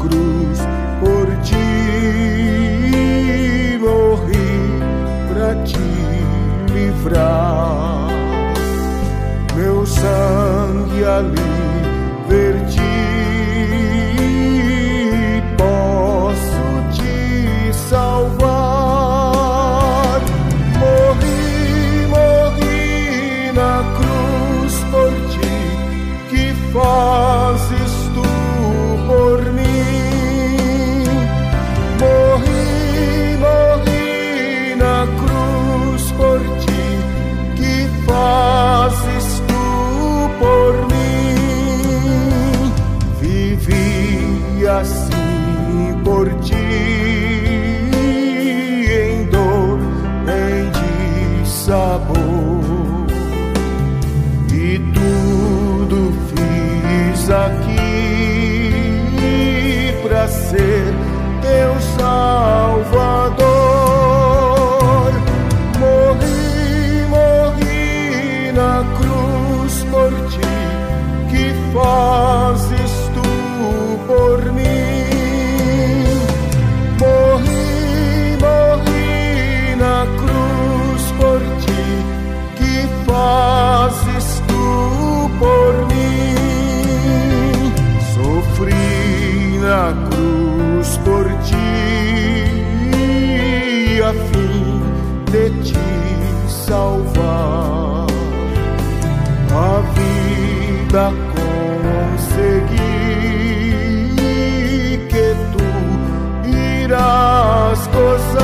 cruz por ti morri pra te livrar. Meu sangue ali vivi assim por ti, em dor, em sabor, e tudo fiz aqui para ser teu salvo. Vida consegui que tu irás gozar.